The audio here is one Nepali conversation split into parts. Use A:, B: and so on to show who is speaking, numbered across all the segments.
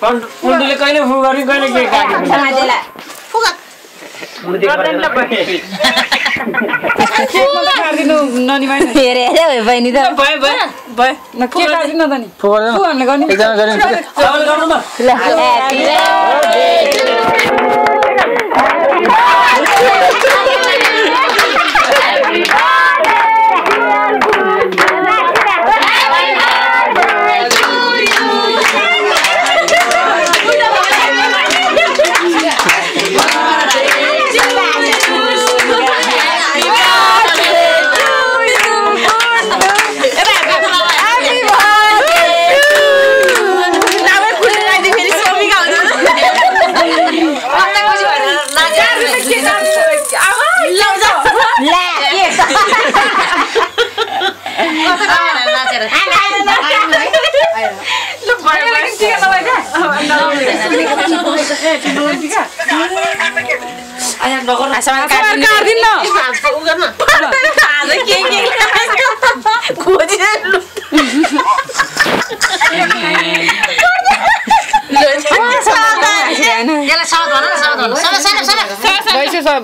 A: कुण्डुले कहिले फु गर्यो कहिले के
B: काटिदिनु ननिमाइ न
C: फेरि हेऱ्यो है बहिनी त
B: भयो भयो भयो न के काटिदिनु त नि
A: फु गर्दैन
B: फु हामीले गर्ने
A: एकजना गऱ्यो चावल गर्नु न
C: ल ह्याप्पी
B: काटिदिनु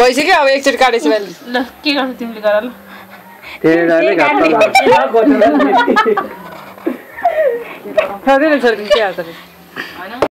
B: भइसक्यो अब एकचोटि काटेपछि
D: ल के गर्छौ तिमीले गर ल
B: खाँदैन